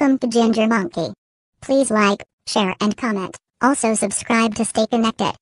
Welcome to Ginger Monkey. Please like, share and comment. Also subscribe to stay connected.